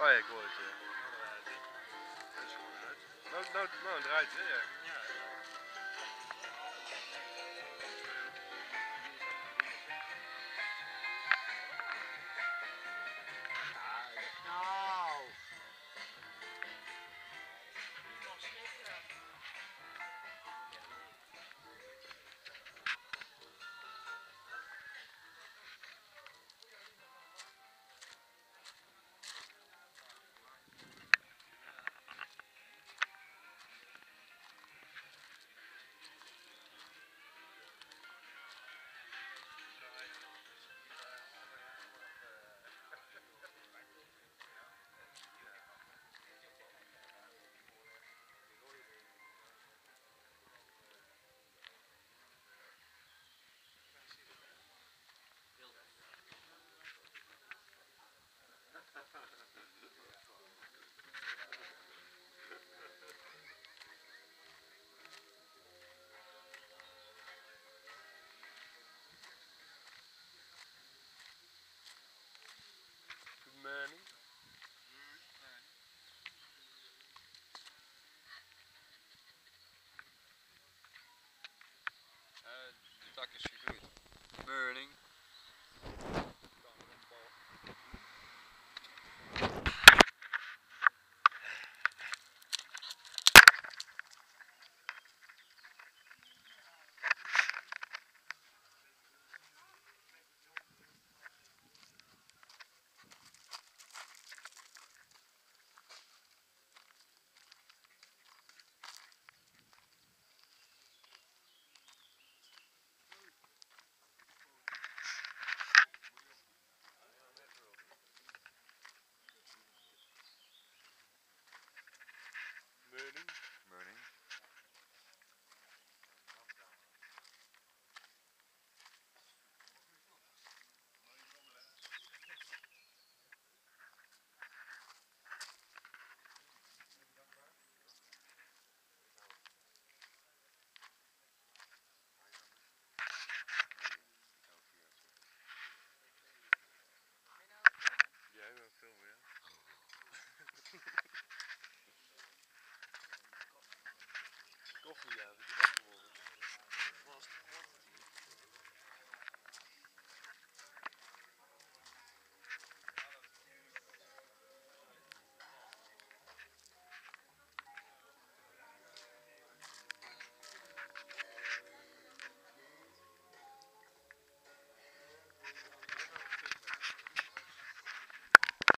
Oh ja, ik hoor het, ja. Nou, nou, nou draait het, hè, ja. Ja, burning